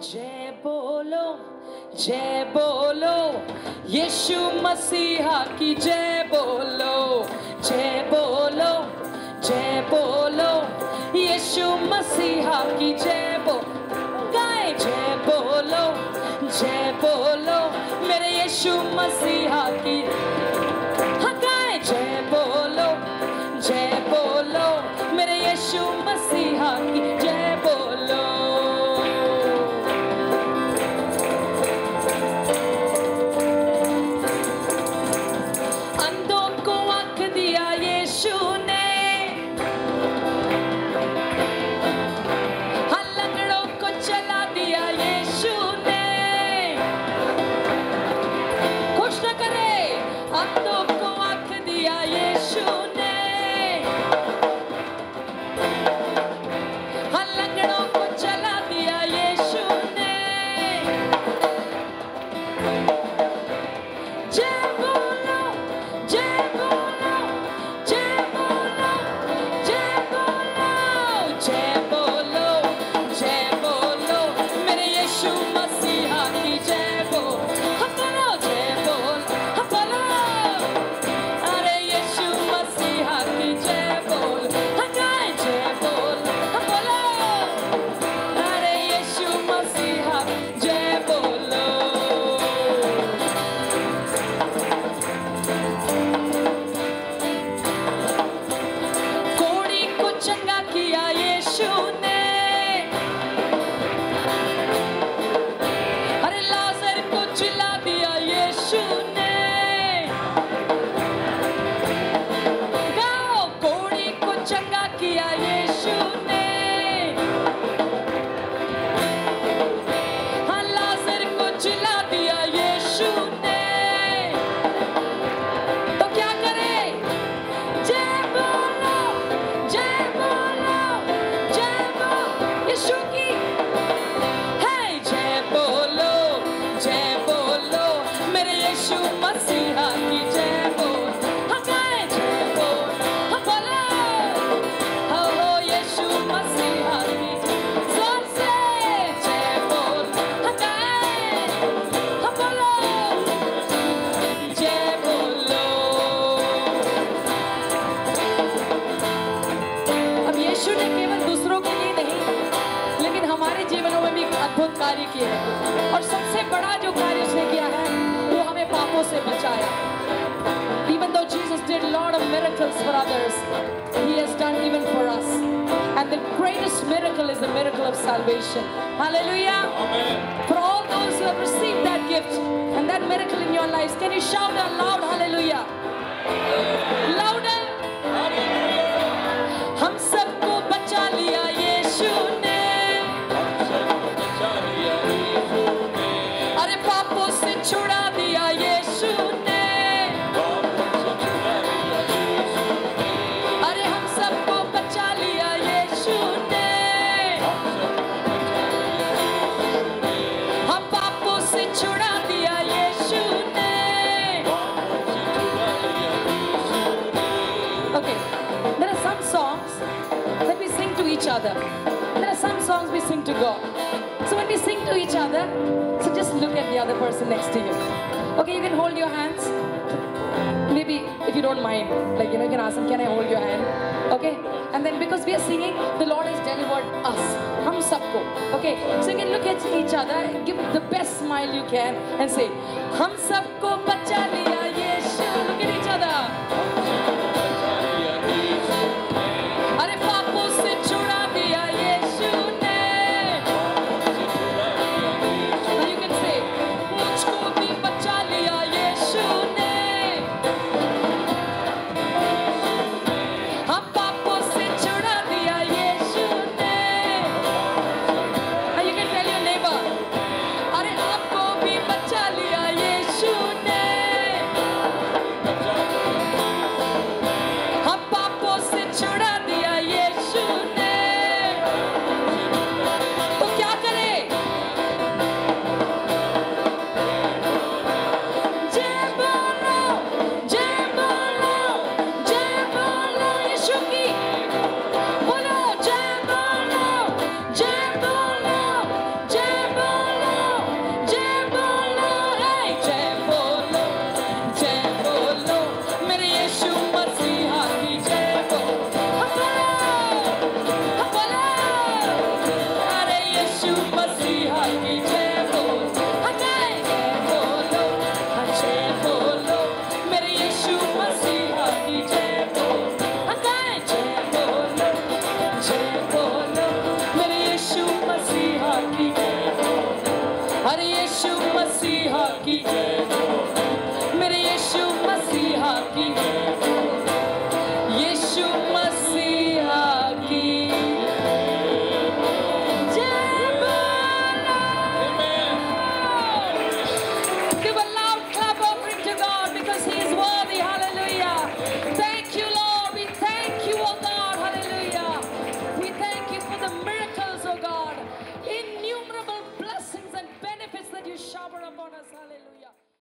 जय बोलो जय बोलो, यीशु मसीहा की जय बोलो जय बोलो जय बोलो, यीशु मसीहा की जय बो, गाए। जय बोलो जय बोलो, मेरे यीशु मसीहा की में भी एक अद्भुत कार्य किए हैं और सबसे बड़ा जो कार्य उसने किया है वो हमें पापों से बचाया Even though Jesus did a lot of miracles for others, He has done even for us. And the greatest miracle is the miracle of salvation. Hallelujah. For all those who have received that gift and that miracle in your lives, can you shout out loud, Hallelujah? Other. There are some songs we sing to God. So when we sing to each other, so just look at the other person next to you. Okay, you can hold your hands. Maybe if you don't mind, like you know, you can ask them, can I hold your hand? Okay? And then because we are singing, the Lord has delivered us. Hum sabko. Okay? So you can look at each other, give the best smile you can, and say, Hum sabko bacha हर यीशु मसीहा की जय। हो